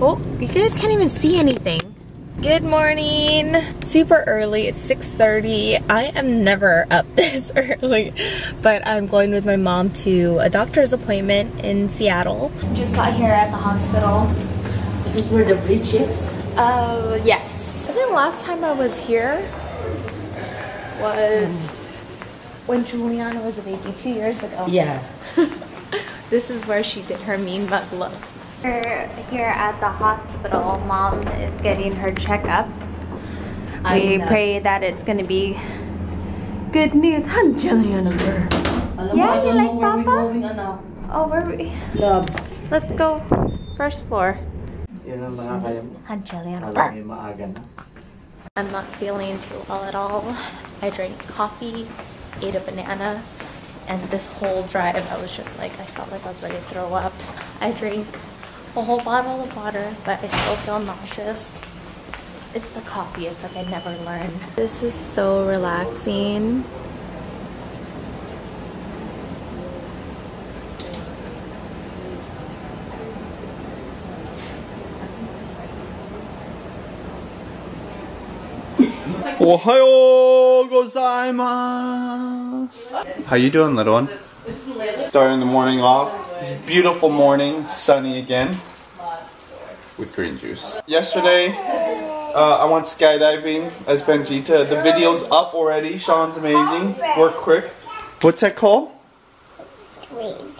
Oh, you guys can't even see anything. Good morning. Super early. It's 6.30. I am never up this early, but I'm going with my mom to a doctor's appointment in Seattle. Just got here at the hospital. This is where the bridge is? Uh, yes. I think last time I was here was when Julianna was a baby two years ago. Yeah. This is where she did her mean mug look. We're here at the hospital. Mom is getting her checkup. We Ay, pray that it's gonna be good news. Han, Julianna. Alam Yeah, you like know where we Papa? going, ano? Oh, where we? Loves. Let's go. First floor. Yun ang mga kaya mo. Han, Julianna. Kala may maaga na. I'm not feeling too well at all. I drank coffee, ate a banana, and this whole drive I was just like, I felt like I was ready to throw up. I drank a whole bottle of water, but I still feel nauseous. It's the coffee, it's like I never learn. This is so relaxing. Ohayo gozaimasu. How you doing, little one? Starting the morning off. It's a beautiful morning, sunny again. With green juice. Yesterday, uh, I went skydiving as Benjita. The video's up already. Sean's amazing. Work quick. What's that called? Green.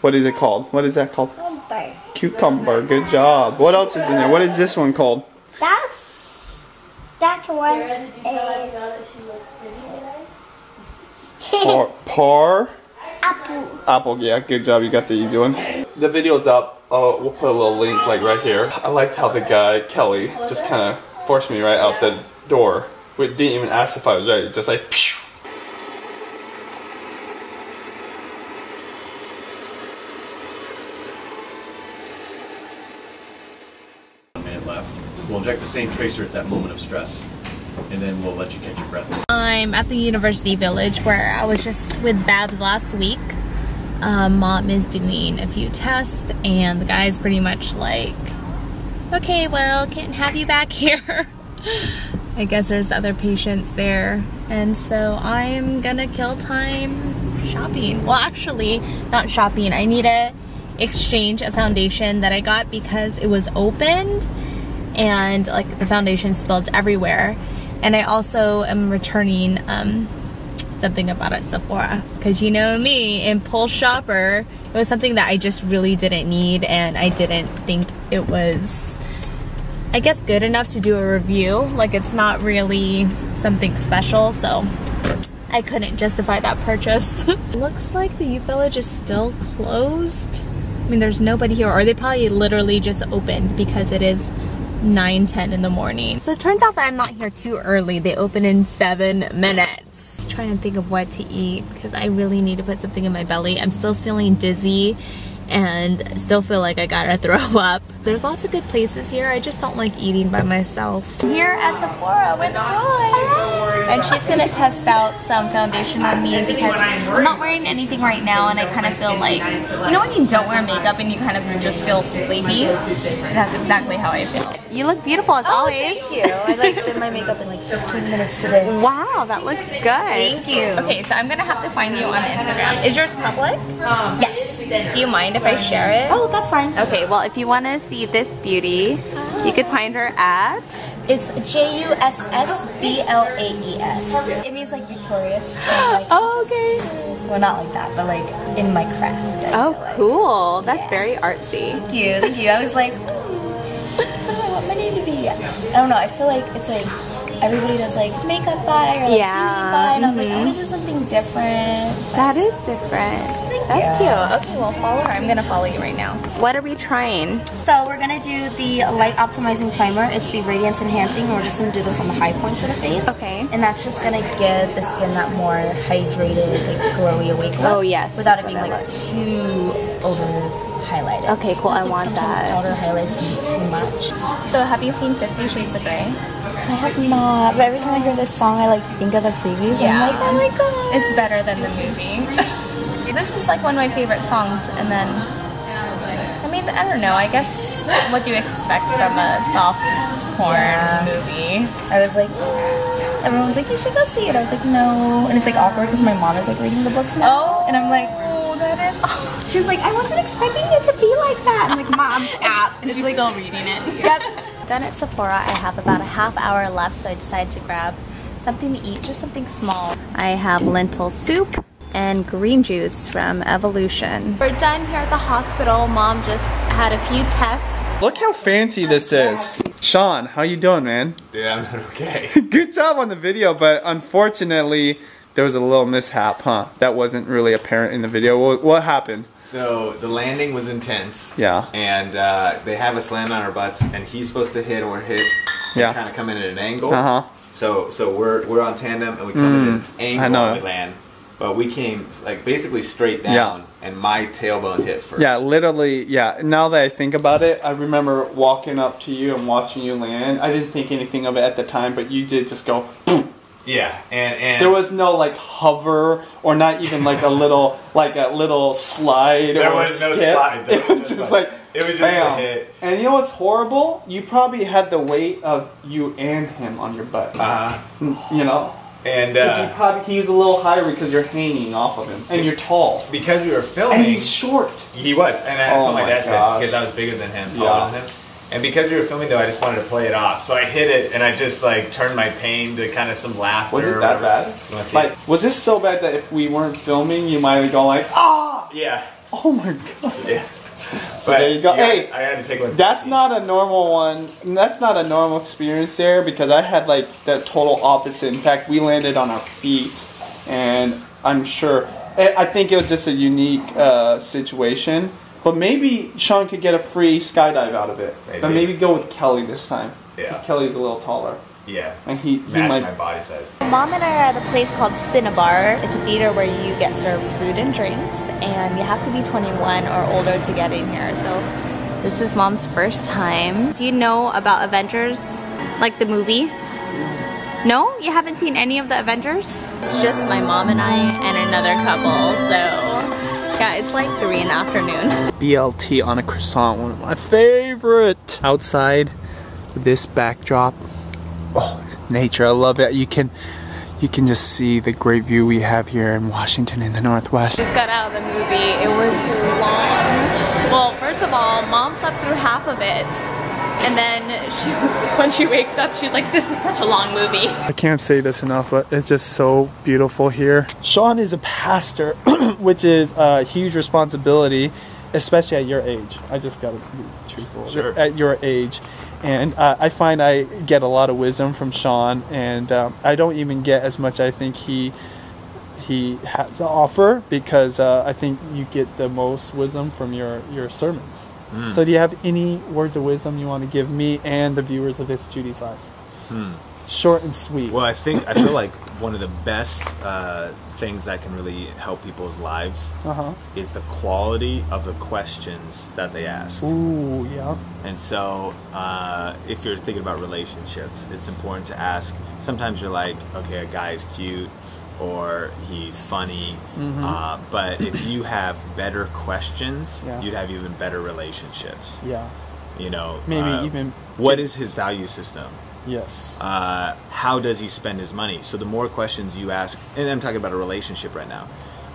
What is it called? What is that called? Number. Cucumber. Good job. What else is in there? What is this one called? That's that one is Par. par apple. Apple, yeah, good job. You got the easy one. The video's up. Oh, we'll put a little link like right here. I liked how the guy Kelly just kind of forced me right out the door. We didn't even ask if I was ready. Just like. Phew. One minute left. We'll inject the same tracer at that moment of stress, and then we'll let you catch your breath. I'm at the University Village where I was just with Babs last week. Um, Mom is doing a few tests, and the guy's pretty much like, okay, well, can't have you back here. I guess there's other patients there. And so I'm gonna kill time shopping. Well, actually, not shopping. I need to exchange a foundation that I got because it was opened and like the foundation spilled everywhere. And I also am returning um, something about at Sephora because you know me, impulse shopper. It was something that I just really didn't need, and I didn't think it was, I guess, good enough to do a review. Like it's not really something special, so I couldn't justify that purchase. Looks like the youth village is still closed. I mean, there's nobody here, or they probably literally just opened because it is 9 10 in the morning. So it turns out that I'm not here too early. They open in seven minutes. trying to think of what to eat because I really need to put something in my belly. I'm still feeling dizzy and still feel like I gotta throw up. There's lots of good places here. I just don't like eating by myself. Here at Sephora with Roy. And she's gonna test out some foundation on me because I'm not wearing anything right now and I kind of feel like, you know when you don't wear makeup and you kind of just feel sleepy? That's exactly how I feel. You look beautiful as oh, always. Thank you. I like did my makeup in like 15 minutes today. Wow, that looks good. Thank you. Okay, so I'm gonna have to find you on Instagram. Is yours public? Um, yes. Do you mind if I share it? Oh, that's fine. Okay, well, if you want to see this beauty, you could find her at. It's J U S S B L A E S. It means like victorious. So like, Oh, okay. well, not like that, but like in my craft. I Oh, like. cool. That's very artsy. Thank you, thank you. I was like, hmm, I want my name to be. I don't know. I feel like it's like everybody does like makeup by or like Yeah, beauty by, and I was like, I want to do something different. That is different. That's cute. Okay, well, follow her. I'm gonna follow you right now. What are we trying? So we're gonna do the light optimizing primer. It's the radiance enhancing. We're just gonna do this on the high points of the face. Okay. And that's just gonna give the skin that more hydrated, like glowy, awake look. Oh, yes, Without it being like too over highlighted. Okay, cool, I like, want sometimes that. Powder highlights can be too much. So, have you seen Fifty Shades of Grey? I have not, but every time I hear this song, I like think of the previews. Yeah. I'm like, oh my god. It's better than the movie. this is like one of my favorite songs, and then I mean, I don't know. I guess what do you expect from a soft porn movie? I was like, everyone's like, you should go see it. I was like, no. And it's like awkward because my mom is like reading the books now. Oh, and I'm like, oh, that is. She's like, I wasn't expecting it to be like that. I'm like, mom, stop. and she's like, still reading it. Yep. Done at Sephora. I have about a half hour left, so I decided to grab something to eat, just something small. I have lentil soup and green juice from Evolution. We're done here at the hospital. Mom just had a few tests. Look how fancy this is. Sean, how you doing, man? Yeah, I'm not okay. Good job on the video, but unfortunately, there was a little mishap, huh? That wasn't really apparent in the video. What, what happened? So the landing was intense. Yeah. And uh, they have us land on our butts, and he's supposed to hit or hit. Yeah. Kind of come in at an angle. Uh huh. So so we're we're on tandem and we come in at an angle Mm, I know. when we land, but we came like basically straight Yeah. down, and my tailbone hit first. Yeah, literally, yeah. Now that I think about it, I remember walking up to you and watching you land. I didn't think anything of it at the time, but you did just go boom. Yeah. And and There was no like hover or not even like a little like a little slide There or was no skip. slide, there It was was no just slide. like It was just bam. a hit. And you know what's horrible? You probably had the weight of you and him on your butt. uh, You know, and because he uh, probably he's a little higher because you're hanging off of him and you're tall because we were filming, and he's short. he was, and that's Oh what my, my dad gosh. said because I was bigger than him, Yeah. taller than him. And because we were filming though, I just wanted to play it off. So I hit it, and I just like turned my pain to kind of some laughter. Was it that bad? You wanna see Like, it? was this so bad that if we weren't filming, you might have gone like, ah! Yeah. Oh my god. Yeah. So there you go. Hey, I had to take one. That's not a normal one. That's not a normal experience there because I had like the total opposite. In fact, we landed on our feet, and I'm sure. I think it was just a unique uh, situation. But maybe Sean could get a free skydive out of it. But Maybe. maybe go with Kelly this time. Yeah. Because Kelly's a little taller, Yeah. and he, he Match might. my body size. Mom and I are at a place called Cinebarre. It's a theater where you get served food and drinks, and you have to be 21 or older to get in here. So this is Mom's first time. Do you know about Avengers? Like the movie? No? You haven't seen any of the Avengers? It's just my mom and I and another couple, so yeah, it's like 3 in the afternoon. BLT on a croissant, one of my favorite. Outside, this backdrop, oh, nature, I love it. You can, you can just see the great view we have here in Washington in the Northwest. Just got out of the movie. It was long. Well, first of all, mom slept through half of it. And then she, when she wakes up, she's like, this is such a long movie. I can't say this enough, but it's just so beautiful here. Sean is a pastor, which is a huge responsibility, especially at your age. I just gotta be truthful. Sure. At your age. And uh, I find I get a lot of wisdom from Sean, and um, I don't even get as much I think he he has to offer because uh, I think you get the most wisdom from your, your sermons. So, do you have any words of wisdom you want to give me and the viewers of It's Judy's Life? Short and sweet. Well, I think I feel like one of the best uh, things that can really help people's lives Uh huh. is the quality of the questions that they ask. Ooh, yeah. And so, uh, if you're thinking about relationships, it's important to ask. Sometimes you're like, okay, a guy is cute or he's funny, Mm-hmm. uh, but if you have better questions, Yeah. you'd have even better relationships. Yeah. You know, Maybe uh, even- what is his value system? Yes. uh, how does he spend his money? So the more questions you ask, and I'm talking about a relationship right now.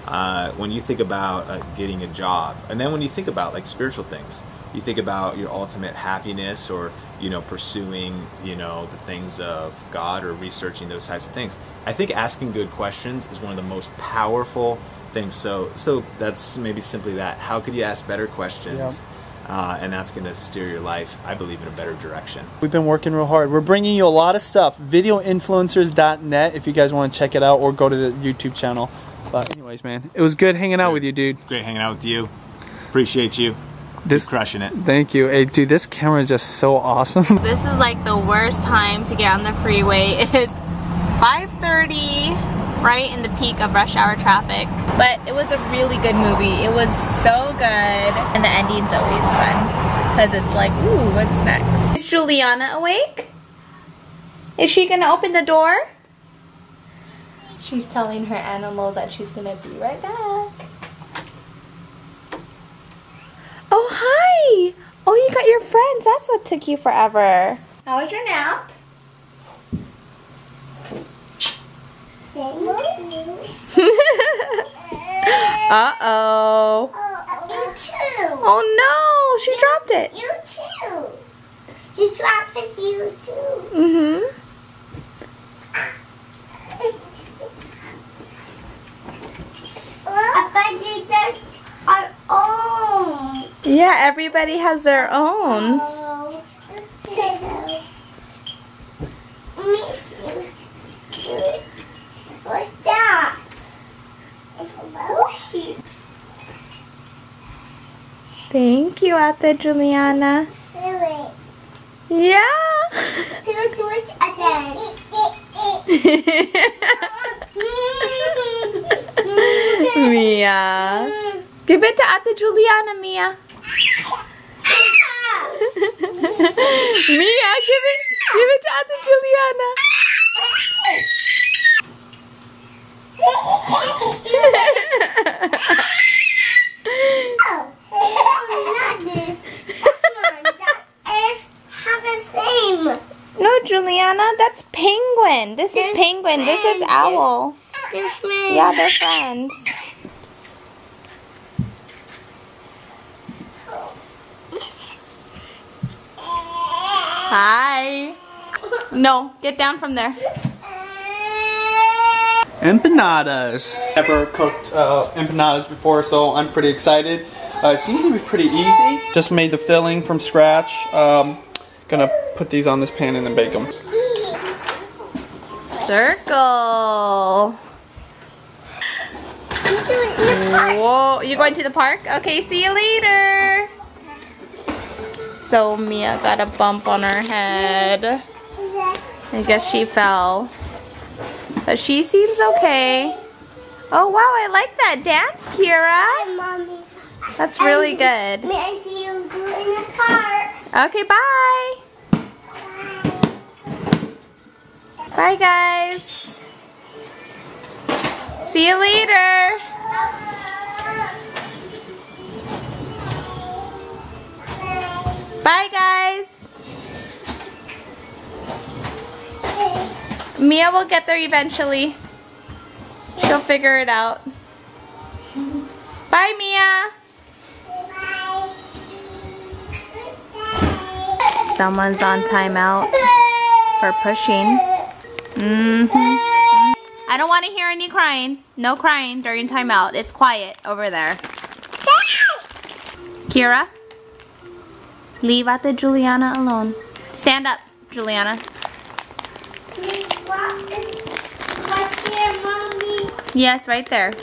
Uh, when you think about uh, getting a job, and then when you think about like spiritual things, you think about your ultimate happiness, or you know, pursuing you know the things of God, or researching those types of things. I think asking good questions is one of the most powerful things. So, so that's maybe simply that. How could you ask better questions? Yeah. Uh, and that's going to steer your life, I believe, in a better direction. We've been working real hard. We're bringing you a lot of stuff. Videoinfluencers.net if you guys want to check it out or go to the YouTube channel. But anyways, man, it was good hanging out with you, dude. Great hanging out with you. Appreciate you. This Keep crushing it. Thank you. Hey, dude, this camera is just so awesome. This is like the worst time to get on the freeway. It is 5.30, right in the peak of rush hour traffic. But it was a really good movie. It was so good. And the ending's always fun. Because it's like, ooh, what's next? Is Julianna awake? Is she gonna open the door? She's telling her animals that she's gonna be right back. Oh, hi! Oh, you got your friends. That's what took you forever. How was your nap? Uh-oh. You too. Oh no, she dropped it. You too. You dropped it, you too. Mm-hmm. Everybody does our own. Yeah, everybody has their own. Oh. What's that? It's a motion. Thank you, Ate Julianna. Silly. Yeah. Do switch again. Miya. Give it to Ate Julianna, Miya. Miya, give it, give it to Ate Julianna. No, Julianna, that's penguin. This is They're penguin. This is friends. owl. Yeah, they're friends. Hi. No, get down from there. Empanadas. Never cooked uh, empanadas before, so I'm pretty excited. Uh, it seems to be pretty easy. Just made the filling from scratch. Um, gonna put these on this pan and then bake them. Circle. Whoa, you going to the park? Okay, see you later. So Miya got a bump on her head. I guess she fell. But she seems okay. Oh wow, I like that dance, Keira. That's really good. May I see you in the car? Okay, bye. Bye, guys. See you later. Bye, guys. Miya will get there eventually. She'll figure it out. Bye, Miya. Someone's on timeout for pushing. Hmm I don't want to hear any crying. No crying during timeout. It's quiet over there. Keira, leave out the Julianna alone. Stand up, Julianna. What's here, mommy? Yes, right there.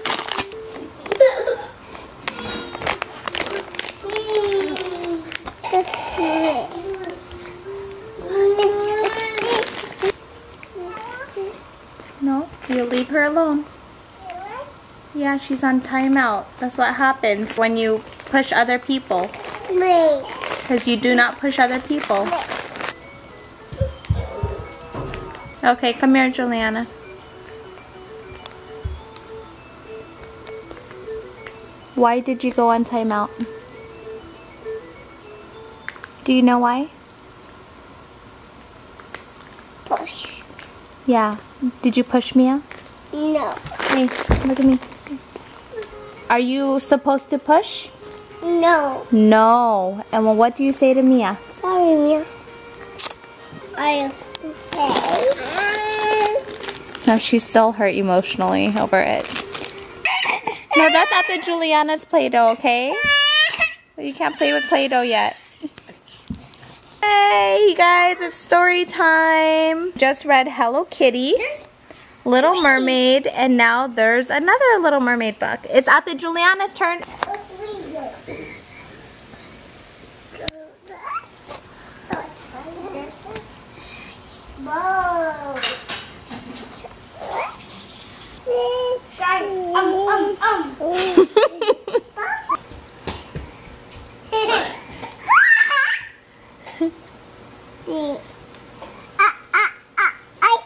Her alone. Yeah, she's on timeout. That's what happens when you push other people. Me. Because you do not push other people. Okay, come here, Julianna. Why did you go on timeout? Do you know why? Push. Yeah. Did you push Miya? No. Hey, look at me. Are you supposed to push? No. No. And well, what do you say to Miya? Sorry, Miya. I okay. No, she's still hurt emotionally over it. No, that's at the Julianna's Play-Doh, okay? You can't play with Play-Doh yet. Hey, you guys, it's story time. Just read Hello Kitty, Little Mermaid, and now there's another Little Mermaid book. It's at the Julianna's turn. Whoa. Try. Um, um, um. Me. Ah, ah, ah, I.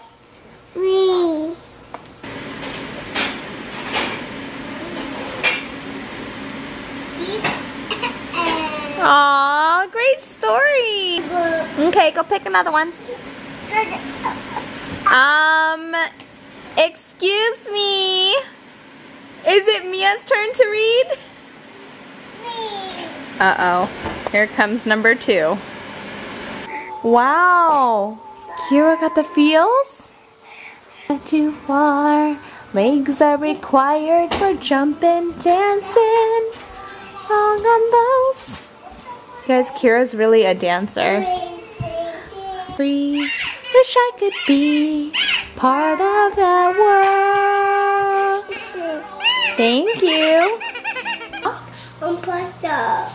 Me. Aw, Aw, great story. Okay, go pick another one. Um, excuse me. Is it Miya's turn to read? Uh-oh. Here comes number two. Wow. Keira got the feels? Too far. Legs are required for jumping, dancing. Long on those. Guys, Keira's really a dancer. Free. Wish I could be part of that world. Thank you. Un pasta.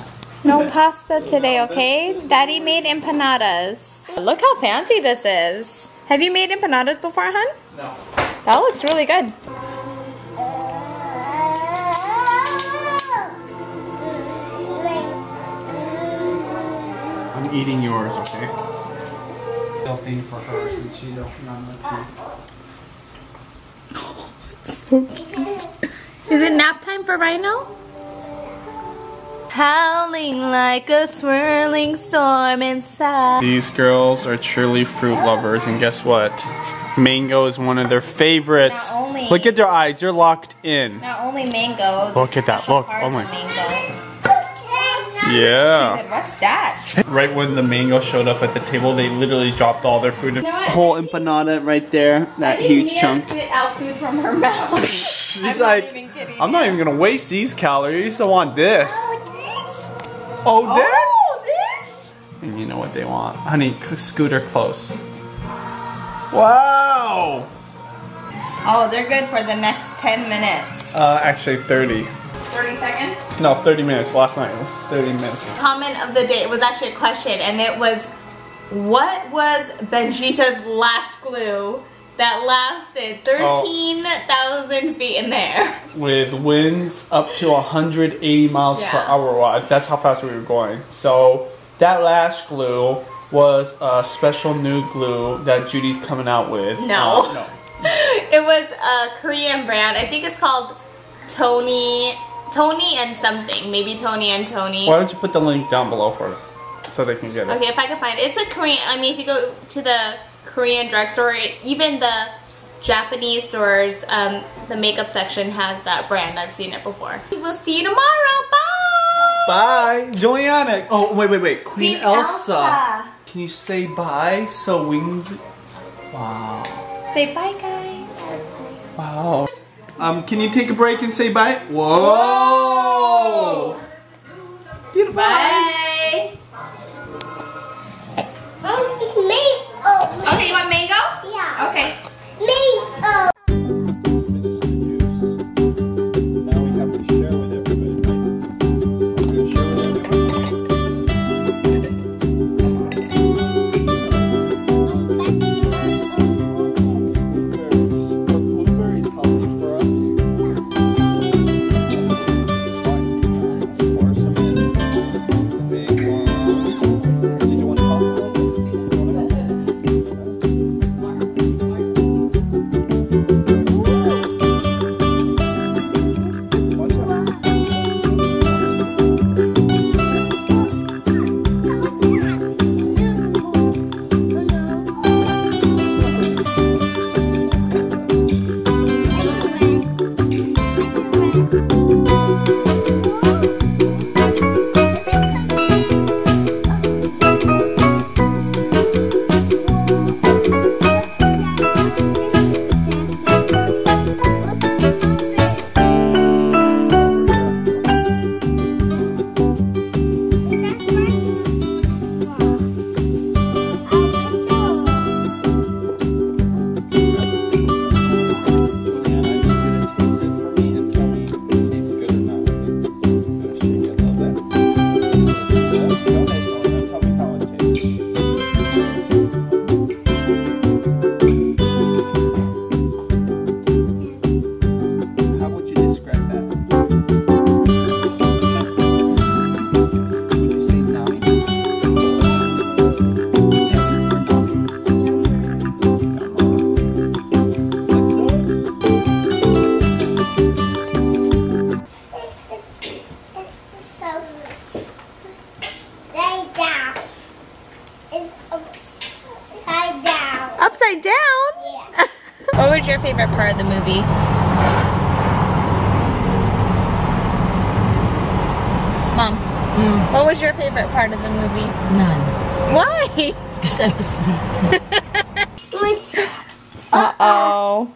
No pasta today, okay? Daddy made empanadas. Look how fancy this is. Have you made empanadas before, hun? No. That looks really good. I'm eating yours, okay? Filthy for her since she don't not So cute. Is it nap time for Rhino? Howling like a swirling storm inside. These girls are truly fruit lovers, and guess what? Mango is one of their favorites. Not only- Look at their eyes; they're locked in. Not only mango. Look at that, look, part oh my- Mango. Yeah. Said, What's that? Right when the mango showed up at the table, they literally dropped all their food. know what? Whole empanada right there, that huge chunk. spit out food from her mouth. She's I'm like, even. I'm not even gonna waste these calories. I want this. Oh, this? oh, this? this? And you know what they want. Honey, scooter close. Wow! Oh, they're good for the next 10 minutes. Uh, actually 30. 30 seconds? No, 30 minutes. Last night it was 30 minutes. Comment of the day, it was actually a question, and it was, what was Benjita's lash glue that lasted Oh. 13,000 feet in there? With winds up to 180 miles per hour. That's how fast we were going. So that lash glue was a special new glue that Judy's coming out with. No. Uh, no. it was a Korean brand. I think it's called Tony, Tony and something. Maybe Tony and Tony. Why don't you put the link down below for so they can get it? Okay, if I can find it. It's a Korean, I mean, if you go to the Korean drugstore, it- even the Japanese stores, um, the makeup section has that brand. I've seen it before. We'll see you tomorrow. Bye! Bye, Julianna. Oh, wait, wait, wait. Queen, Queen Elsa. Elsa. Can you say bye so wings? Wow. Say bye, guys. Wow. Um, can you take a break and say bye? Whoa. Beautiful the movie? Mom, mm. what was your favorite part of the movie? None. Why? Because I was asleep. Uh-oh.